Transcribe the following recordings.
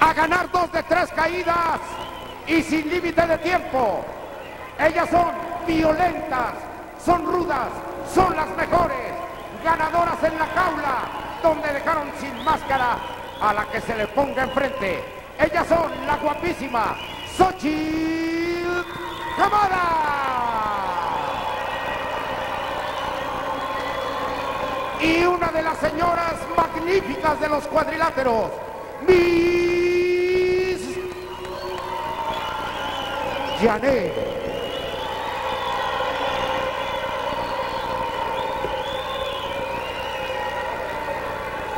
a ganar dos de tres caídas y sin límite de tiempo. Ellas son violentas, son rudas, son las mejores, ganadoras en la jaula, donde dejaron sin máscara a la que se le ponga enfrente. Ellas son la guapísima Xochitl Camara. Y una de las señoras magníficas de los cuadriláteros, Miss Janet.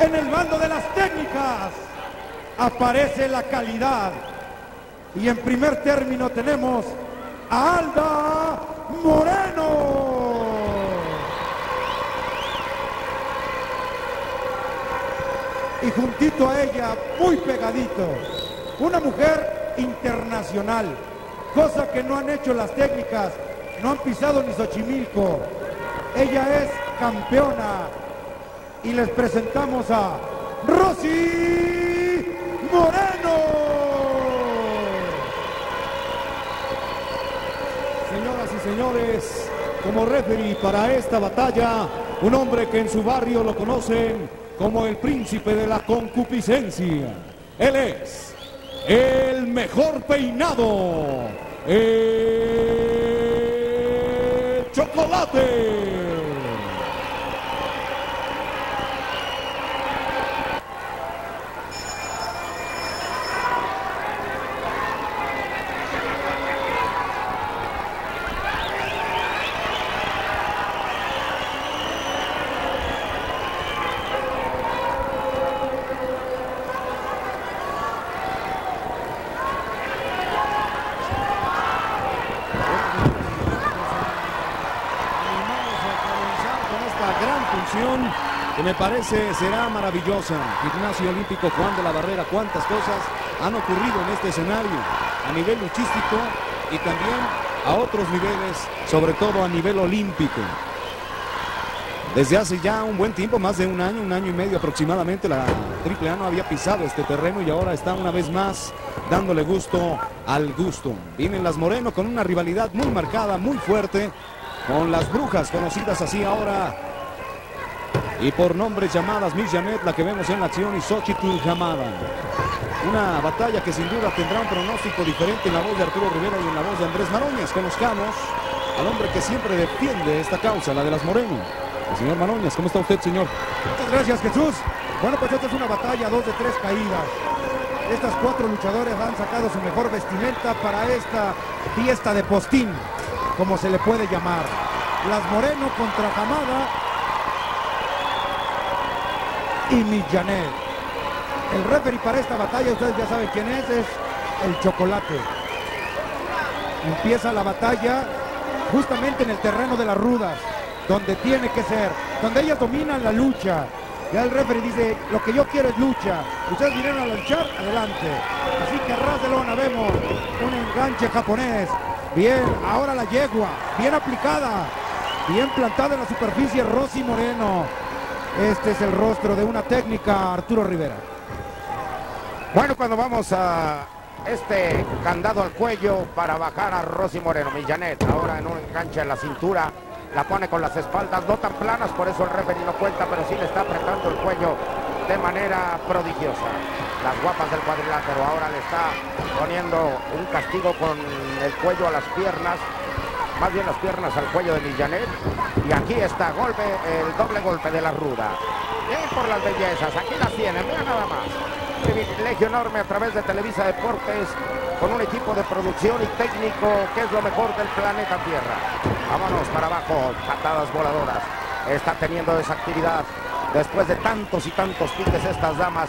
En el bando de las técnicas aparece la calidad. Y en primer término tenemos a Alda Moreno. Y juntito a ella, muy pegadito, una mujer internacional, cosa que no han hecho las técnicas, no han pisado ni Xochimilco. Ella es campeona. Y les presentamos a Rosy Moreno. Señoras y señores, como referee para esta batalla, un hombre que en su barrio lo conocen como el príncipe de la concupiscencia. Él es el mejor peinado, el chocolate. con esta gran función me parece será maravillosa. Gimnasio Olímpico Juan de la Barrera, cuántas cosas han ocurrido en este escenario a nivel luchístico y también a otros niveles, sobre todo a nivel olímpico. Desde hace ya un buen tiempo, más de un año, un año y medio aproximadamente, la AAA no había pisado este terreno y ahora está una vez más dándole gusto al gusto. Vienen las Moreno con una rivalidad muy marcada, muy fuerte, con las brujas conocidas así ahora y por nombres llamadas Miss Janet, la que vemos en la acción, y Xochitl Jamada. Una batalla que sin duda tendrá un pronóstico diferente en la voz de Arturo Rivera y en la voz de Andrés Maroñas. Conozcamos al hombre que siempre defiende esta causa, la de las Moreno. El señor Maroñas, ¿cómo está usted, señor? Muchas gracias, Jesús. Bueno, pues esta es una batalla, dos de tres caídas. Estas cuatro luchadores han sacado su mejor vestimenta para esta fiesta de postín, como se le puede llamar. Las Moreno contra Jamada y Millanet. El referee para esta batalla, ustedes ya saben quién es, es el Chocolate. Empieza la batalla justamente en el terreno de las rudas, donde tiene que ser, donde ellas dominan la lucha. Ya el referee dice, lo que yo quiero es lucha. Ustedes vinieron a luchar, adelante. Así que ras de lona vemos un enganche japonés. Bien, ahora la yegua, bien aplicada, bien plantada en la superficie, Rosy Moreno. Este es el rostro de una técnica, Arturo Rivera. Bueno, cuando vamos a este candado al cuello para bajar a Rosy Moreno, Millanet, ahora en un enganche en la cintura, la pone con las espaldas no tan planas, por eso el referee cuenta, pero sí le está apretando el cuello de manera prodigiosa. Las guapas del cuadrilátero ahora le está poniendo un castigo con el cuello a las piernas, más bien las piernas al cuello de Millanet. Y aquí está, golpe, el doble golpe de la ruda. Bien por las bellezas, aquí las tienen, vean nada más. Privilegio enorme a través de Televisa Deportes, con un equipo de producción y técnico que es lo mejor del planeta Tierra. Vámonos para abajo, patadas voladoras. Está teniendo esa actividad después de tantos y tantos piques estas damas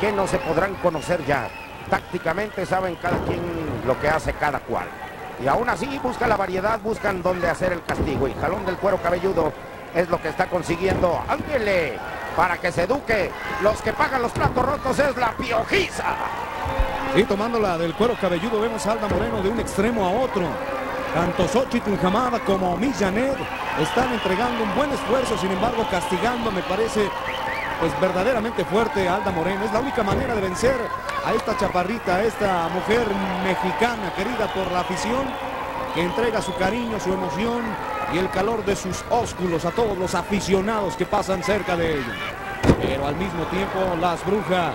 que no se podrán conocer ya. Tácticamente saben cada quien lo que hace cada cual. Y aún así buscan la variedad, buscan dónde hacer el castigo. Y jalón del cuero cabelludo es lo que está consiguiendo. Ángele, para que se eduque. Los que pagan los platos rotos es la piojiza. Y tomándola del cuero cabelludo vemos a Alda Moreno de un extremo a otro. Tanto Xochitl Jamada como Millanet están entregando un buen esfuerzo, sin embargo castigando me parece pues verdaderamente fuerte a Alda Moreno. Es la única manera de vencer a esta chaparrita, a esta mujer mexicana querida por la afición, que entrega su cariño, su emoción y el calor de sus ósculos a todos los aficionados que pasan cerca de ella. Pero al mismo tiempo las brujas,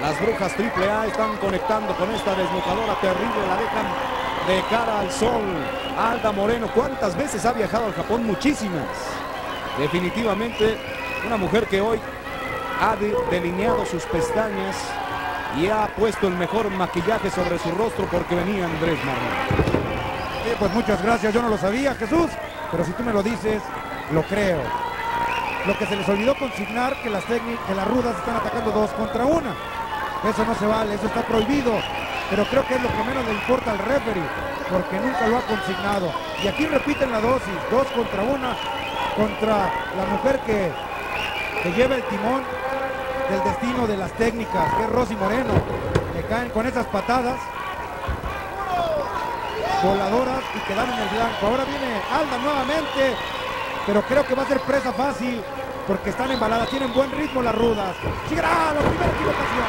las brujas triple A están conectando con esta desnocadora terrible, la dejan de cara al sol. Alda Moreno, ¿cuántas veces ha viajado al Japón? Muchísimas. Definitivamente una mujer que hoy ha delineado sus pestañas y ha puesto el mejor maquillaje sobre su rostro porque venía Andrés Marín. Sí, pues muchas gracias, yo no lo sabía, Jesús, pero si tú me lo dices, lo creo. Lo que se les olvidó consignar que las, que las rudas están atacando dos contra una. Eso no se vale, eso está prohibido. Pero creo que es lo que menos le importa al referee, porque nunca lo ha consignado. Y aquí repiten la dosis, dos contra una, contra la mujer que, que lleva el timón del destino de las técnicas, que es Rosy Moreno. Le caen con esas patadas voladoras y quedaron en el blanco. Ahora viene Alda nuevamente, pero creo que va a ser presa fácil porque están embaladas, tienen buen ritmo las rudas. Llegará la primera equivocación,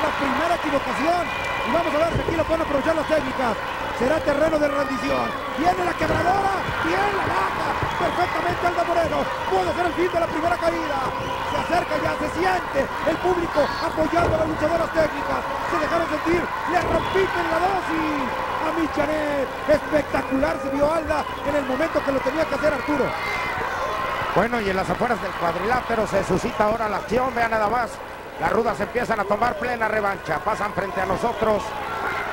la primera equivocación. Y vamos a ver si aquí lo pueden aprovechar las técnicas. Será terreno de rendición. Viene la quebradora, bien la perfectamente Alda Moreno. Puede ser el fin de la primera caída. Se acerca ya, se siente el público apoyando a las luchadoras técnicas. Se dejaron sentir, le rompiten la dosis a Michanet. Espectacular se vio Alda en el momento que lo tenía que hacer Arturo. Bueno, y en las afueras del cuadrilátero se suscita ahora la acción, vean nada más. Las rudas empiezan a tomar plena revancha, pasan frente a nosotros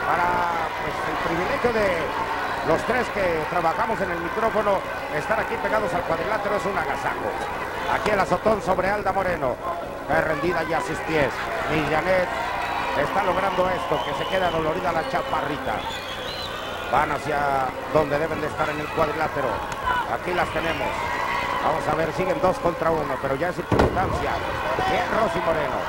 para pues, el privilegio de los tres que trabajamos en el micrófono, estar aquí pegados al cuadrilátero es un agasajo. Aquí el azotón sobre Alda Moreno, es rendida ya a sus pies. Millanet está logrando esto, que se queda dolorida la chaparrita. Van hacia donde deben de estar en el cuadrilátero. Aquí las tenemos. Vamos a ver, siguen dos contra uno, pero ya es circunstancia. Bien Rosy Moreno.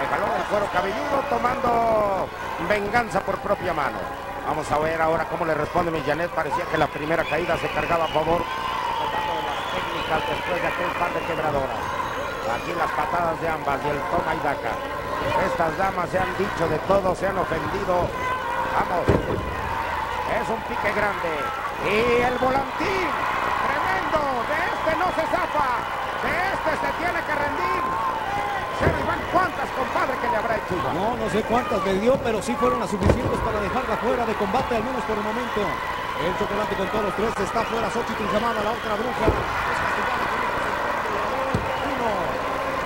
Le jaló el cuero cabelludo tomando venganza por propia mano. Vamos a ver ahora cómo le responde Millanet. Parecía que la primera caída se cargaba a favor las técnicas después de aquel par de quebradoras. Aquí las patadas de ambas y el toma y daca. Estas damas se han dicho de todo, se han ofendido. Vamos. Es un pique grande. Y el volantín. Tremendo. De este no se zapa. De este se tiene que rendir. Se van cuántas, compadre, que le habrá hecho. No, no sé cuántas le dio, pero sí fueron las suficientes para dejarla fuera de combate, al menos por el momento. El chocolate con todos los tres está fuera. Xochitl llamada, la otra bruja. Es castigada con el Uno,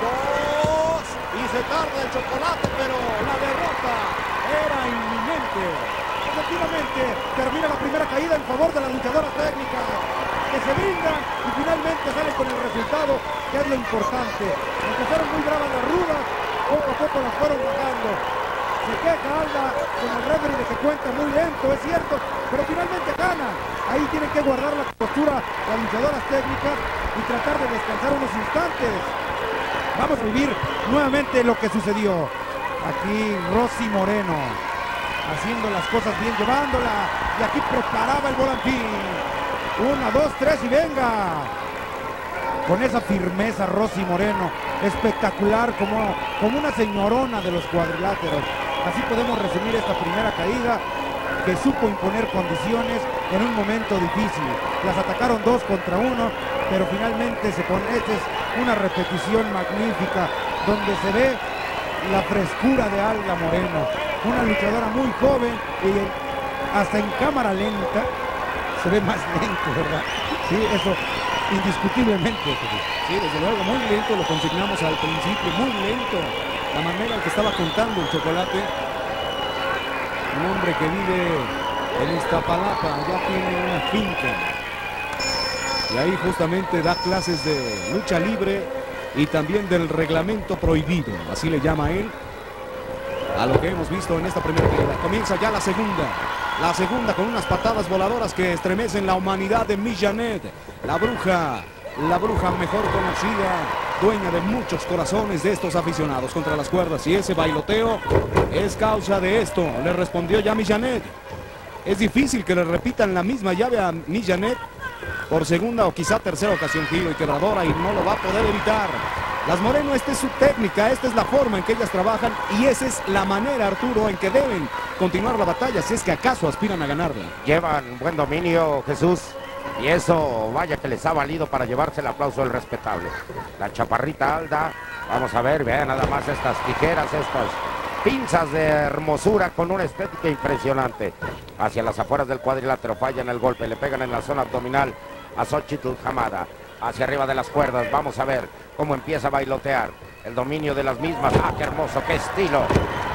dos. Y se tarda el chocolate, pero la derrota era inminente. Efectivamente, termina la primera caída en favor de la luchadora técnica que se brindan y finalmente salen con el resultado que es lo importante. Empezaron muy bravas las rudas, poco a poco las fueron bajando. Se queja Alda con el referee de que cuenta muy lento, es cierto, pero finalmente gana. Ahí tienen que guardar la postura las luchadoras técnicas y tratar de descansar unos instantes. Vamos a vivir nuevamente lo que sucedió. Aquí Rosy Moreno haciendo las cosas bien, llevándola. Y aquí preparaba el volantín. Una, dos, tres y venga. Con esa firmeza Rosy Moreno. Espectacular como, como una señorona de los cuadriláteros. Así podemos resumir esta primera caída que supo imponer condiciones en un momento difícil. Las atacaron dos contra uno, pero finalmente se pone, esta es una repetición magnífica donde se ve la frescura de Alda Moreno, una luchadora muy joven y hasta en cámara lenta se ve más lento, ¿verdad? Sí, eso indiscutiblemente. Sí, desde luego, muy lento, lo consignamos al principio, muy lento. La manera en que estaba contando el chocolate. Un hombre que vive en Iztapalapa, ya tiene una finca. Y ahí justamente da clases de lucha libre y también del reglamento prohibido, así le llama él, a lo que hemos visto en esta primera caída. Comienza ya la segunda. La segunda con unas patadas voladoras que estremecen la humanidad de Millanet. La bruja, la bruja mejor conocida, dueña de muchos corazones de estos aficionados contra las cuerdas. Y ese bailoteo es causa de esto, le respondió ya Millanet. Es difícil que le repitan la misma llave a Millanet por segunda o quizá tercera ocasión giro y quebradora y no lo va a poder evitar. Las Moreno, esta es su técnica, esta es la forma en que ellas trabajan y esa es la manera, Arturo, en que deben continuar la batalla si es que acaso aspiran a ganarla. Llevan buen dominio, Jesús. Y eso, vaya que les ha valido para llevarse el aplauso del respetable. La chaparrita Alda, vamos a ver, vean nada más estas tijeras, estas pinzas de hermosura con una estética impresionante. Hacia las afueras del cuadrilátero, fallan el golpe, le pegan en la zona abdominal a Xochitl Hamada. Hacia arriba de las cuerdas, vamos a ver cómo empieza a bailotear. El dominio de las mismas, ah, qué hermoso, qué estilo.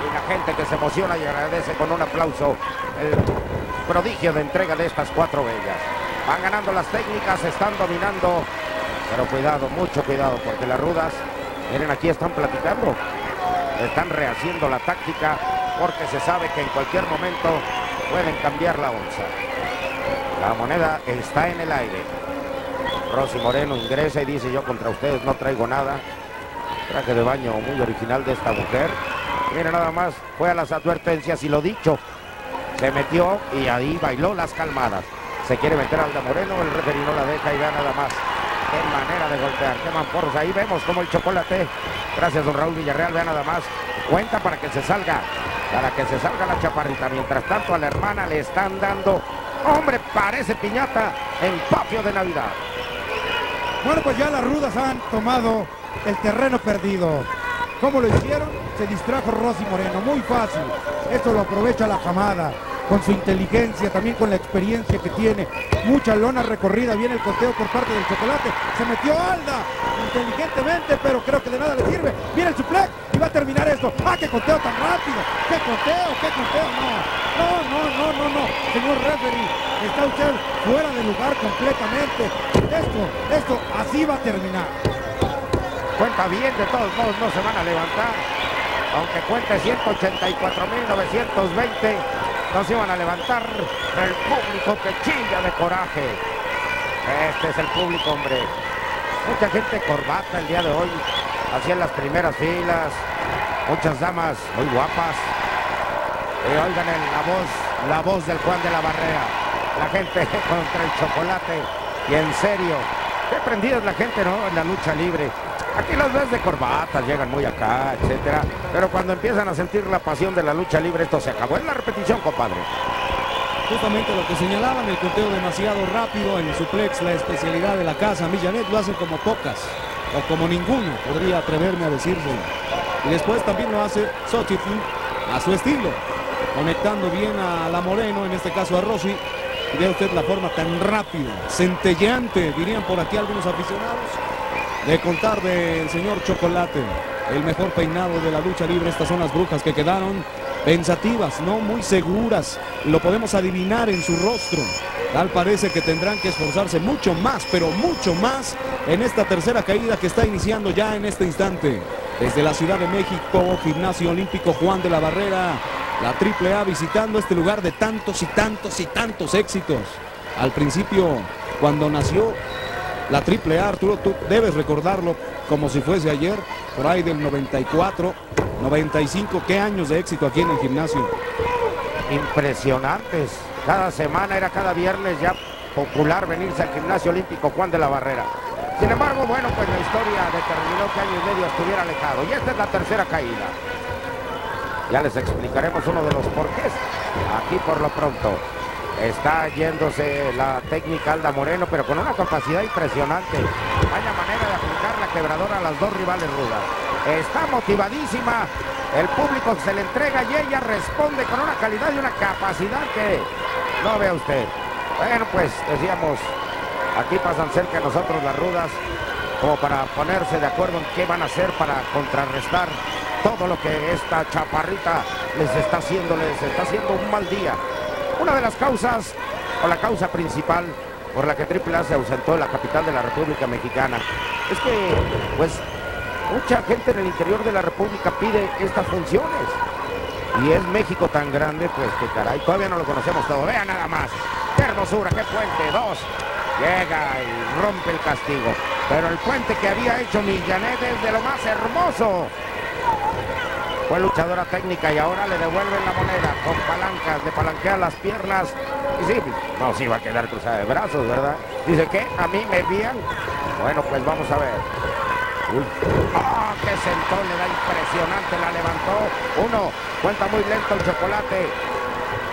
Y la gente que se emociona y agradece con un aplauso el prodigio de entrega de estas cuatro bellas. Van ganando las técnicas, están dominando. Pero cuidado, mucho cuidado, porque las rudas, miren aquí están platicando. Están rehaciendo la táctica porque se sabe que en cualquier momento pueden cambiar la onza. La moneda está en el aire. Rosy Moreno ingresa y dice yo contra ustedes no traigo nada. Traje de baño muy original de esta mujer. Miren nada más, fue a las advertencias y lo dicho. Se metió y ahí bailó las calmadas. Se quiere meter Alda Moreno, el referí no la deja y vea nada más. Qué manera de golpear, qué mamporros. Ahí vemos como el chocolate. Gracias, don Raúl Villarreal, vea nada más. Cuenta para que se salga, para que se salga la chaparrita. Mientras tanto a la hermana le están dando, hombre, parece piñata en patio de Navidad. Bueno, pues ya las rudas han tomado el terreno perdido. ¿Cómo lo hicieron? Se distrajo Rosy Moreno, muy fácil. Esto lo aprovecha la jamada con su inteligencia, también con la experiencia que tiene. Mucha lona recorrida, viene el coteo por parte del chocolate. Se metió Alda inteligentemente, pero creo que de nada le sirve. Viene el suplex y va a terminar esto. ¡Ah, qué coteo tan rápido! ¡Qué coteo, qué coteo! No, no, no, no, no, no. Señor referee, está usted fuera de lugar completamente. Esto, esto, así va a terminar. Cuenta bien, de todos modos no se van a levantar. Aunque cuente 184.920 no se iban a levantar el público que chilla de coraje. Este es el público, hombre. Mucha gente corbata el día de hoy, hacia las primeras filas. Muchas damas muy guapas. Y oigan la voz, la voz del Juan de la Barrera. La gente contra el chocolate. Y en serio, qué prendida es la gente, ¿no? En la lucha libre. Aquí las ves de corbatas, llegan muy acá, etcétera. Pero cuando empiezan a sentir la pasión de la lucha libre, esto se acabó. En la repetición, compadre. Justamente lo que señalaban, el conteo demasiado rápido en el suplex, la especialidad de la casa. Millanet lo hace como pocas, o como ninguno, podría atreverme a decirse. Y después también lo hace Xochitl a su estilo, conectando bien a la Moreno, en este caso a Rossi. Y ve usted la forma tan rápida, centelleante, dirían por aquí algunos aficionados, de contar del señor Chocolate. El mejor peinado de la lucha libre. Estas son las brujas que quedaron pensativas, no muy seguras. Lo podemos adivinar en su rostro. Tal parece que tendrán que esforzarse mucho más, pero mucho más en esta tercera caída que está iniciando ya en este instante. Desde la Ciudad de México, Gimnasio Olímpico Juan de la Barrera, la AAA visitando este lugar de tantos y tantos y tantos éxitos. Al principio, cuando nació la triple A, Arturo, tú debes recordarlo como si fuese ayer, por ahí del 94, 95, qué años de éxito aquí en el gimnasio. Impresionantes. Cada semana era cada viernes ya popular venirse al gimnasio olímpico Juan de la Barrera. Sin embargo, bueno, pues la historia determinó que año y medio estuviera alejado. Y esta es la tercera caída. Ya les explicaremos uno de los porqués. Aquí por lo pronto. Está yéndose la técnica Alda Moreno, pero con una capacidad impresionante. Vaya manera de aplicar la quebradora a las dos rivales rudas. Está motivadísima. El público se le entrega y ella responde con una calidad y una capacidad que no vea usted. Bueno, pues decíamos, aquí pasan cerca de nosotros las rudas como para ponerse de acuerdo en qué van a hacer para contrarrestar todo lo que esta chaparrita les está haciendo, les está haciendo un mal día. Una de las causas, o la causa principal por la que AAA se ausentó en la capital de la República Mexicana, es que, pues, mucha gente en el interior de la República pide estas funciones. Y es México tan grande, pues que caray, todavía no lo conocemos todo. Vean nada más. Qué hermosura, qué puente. Dos. Llega y rompe el castigo. Pero el puente que había hecho Millanet es de lo más hermoso. Fue luchadora técnica y ahora le devuelven la moneda con palancas, le palanquea las piernas. Y sí, no se iba a quedar cruzada de brazos, ¿verdad? Dice que a mí me envían. Bueno, pues vamos a ver. Uy. ¡Ah, qué sentón le da impresionante! La levantó. Uno, cuenta muy lento el chocolate.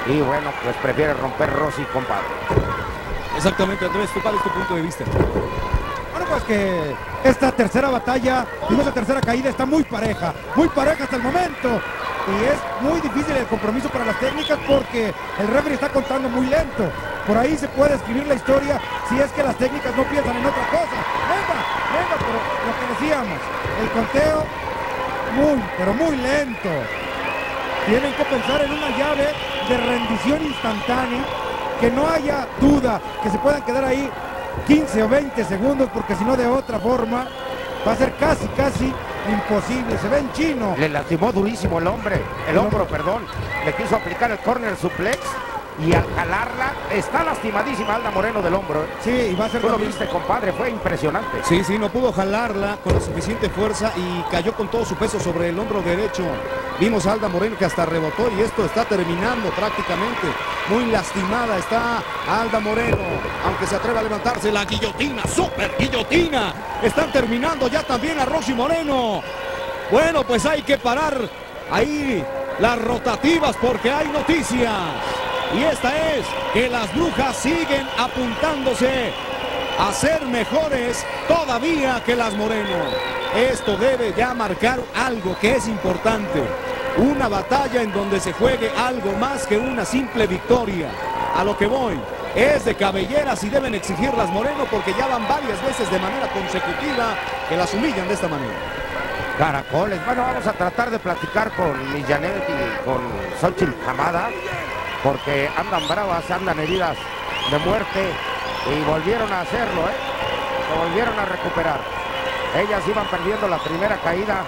Y bueno, pues prefiere romper Rossi, compadre. Exactamente, Andrés, ¿cuál es tu punto de vista? Que esta tercera batalla, y esta tercera caída está muy pareja, muy pareja hasta el momento. Y es muy difícil el compromiso para las técnicas porque el referee está contando muy lento. Por ahí se puede escribir la historia si es que las técnicas no piensan en otra cosa. Venga, venga, pero lo que decíamos, el conteo muy, pero muy lento. Tienen que pensar en una llave de rendición instantánea, que no haya duda, que se puedan quedar ahí 15 o 20 segundos, porque si no de otra forma va a ser casi, casi imposible. Se ve en chino. Le lastimó durísimo el hombre, el hombro, perdón. Le quiso aplicar el corner suplex y al jalarla está lastimadísima Alda Moreno del hombro. ¿eh? Sí, y va a ser Tú lo viste, compadre, fue impresionante. Sí, sí, no pudo jalarla con la suficiente fuerza y cayó con todo su peso sobre el hombro derecho. Vimos a Alda Moreno que hasta rebotó y esto está terminando prácticamente. Muy lastimada está Alda Moreno, aunque se atreve a levantarse la guillotina, super guillotina. Están terminando ya también a Rosy Moreno. Bueno, pues hay que parar ahí las rotativas porque hay noticias. Y esta es que las brujas siguen apuntándose a ser mejores todavía que las Moreno. Esto debe ya marcar algo que es importante. Una batalla en donde se juegue algo más que una simple victoria. A lo que voy. Es de cabelleras y deben exigir las Moreno porque ya van varias veces de manera consecutiva que las humillan de esta manera. Caracoles. Bueno, vamos a tratar de platicar con Millanet y con Xochitl Hamada, porque andan bravas, andan heridas de muerte y volvieron a hacerlo, ¿eh? Se volvieron a recuperar. Ellas iban perdiendo la primera caída,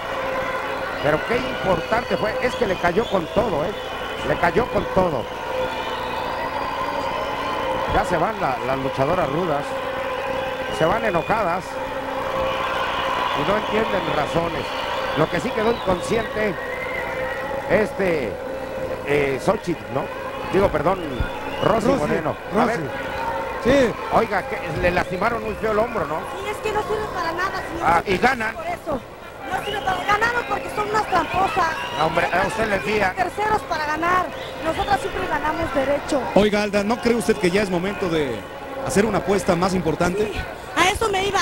pero qué importante fue, es que le cayó con todo, ¿eh? Le cayó con todo. Ya se van la- las luchadoras rudas, se van enojadas y no entienden razones. Lo que sí quedó inconsciente, este eh, Xochitl, ¿no? Digo, perdón, Rosy, Rosy, Moreno. A Rosy. ver, Sí, oiga, que le lastimaron muy feo el hombro, ¿no? Sí, es que no sirve para nada, señor. Ah, y ganan. Por eso. No sirve para Ganaron porque son unas tramposas. No, hombre, a usted le fía. Terceros para ganar. Nosotras siempre ganamos derecho. Oiga, Alda, ¿no cree usted que ya es momento de hacer una apuesta más importante? Sí, a eso me iba.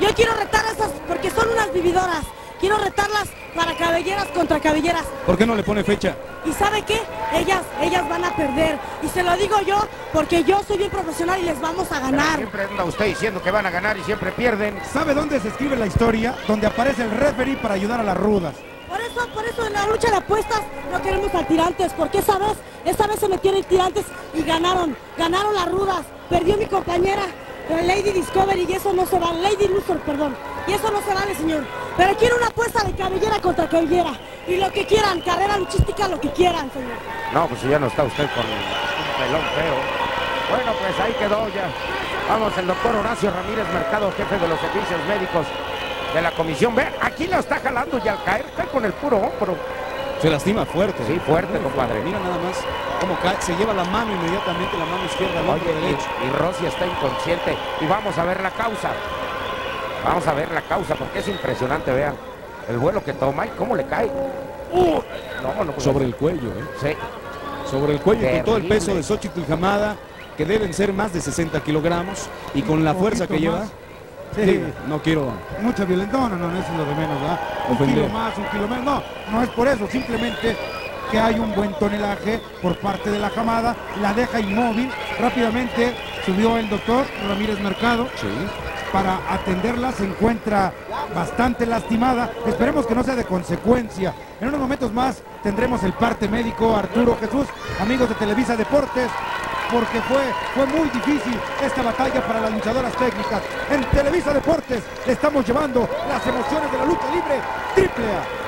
Yo quiero retar a esas porque son unas vividoras. Quiero retarlas para cabelleras contra cabelleras. ¿Por qué no le pone fecha? ¿Y sabe qué? Ellas, ellas van a perder. Y se lo digo yo porque yo soy bien profesional y les vamos a Pero ganar. siempre anda usted diciendo que van a ganar y siempre pierden. ¿sabe dónde se escribe la historia? Donde aparece el referee para ayudar a las rudas. Por eso, por eso en la lucha de apuestas no queremos a tirantes, porque esa vez, esa vez se metieron tirantes y ganaron, ganaron las rudas, perdió mi compañera, la Lady Discovery y eso no se vale, Lady Luthor, perdón, y eso no se vale señor. Pero quiero una apuesta de cabellera contra cabellera, y lo que quieran, carrera luchística, lo que quieran, señor. No, pues ya no está usted con un pelón feo. Bueno, pues ahí quedó ya. Vamos, el doctor Horacio Ramírez Mercado, jefe de los servicios médicos de la comisión. Ve, aquí lo está jalando y al caer cae con el puro hombro. Se lastima fuerte. Sí, fuerte, Muy compadre. Mira nada más cómo cae. Se lleva la mano inmediatamente, la mano izquierda al hombro Oye, derecho. y, y Rosy está inconsciente. Y vamos a ver la causa. Vamos a ver la causa porque es impresionante, vean. El vuelo que toma y cómo le cae. Uh, no, no, Sobre el cuello, ¿eh? Sí, Sobre el cuello con todo el peso de Xochitl Hamada, que deben ser más de 60 kilogramos, y con la fuerza que lleva. Sí, no quiero. mucha violencia. No, no, no, eso es lo de menos, ¿verdad? Un kilo más, un kilo menos. No, no es por eso, simplemente que hay un buen tonelaje por parte de la camada, la deja inmóvil. Rápidamente subió el doctor Ramírez Mercado Sí. para atenderla, se encuentra bastante lastimada. Esperemos que no sea de consecuencia. En unos momentos más tendremos el parte médico Arturo Jesús, amigos de Televisa Deportes, porque fue, fue muy difícil esta batalla para las luchadoras técnicas. En Televisa Deportes le estamos llevando las emociones de la lucha libre triple A.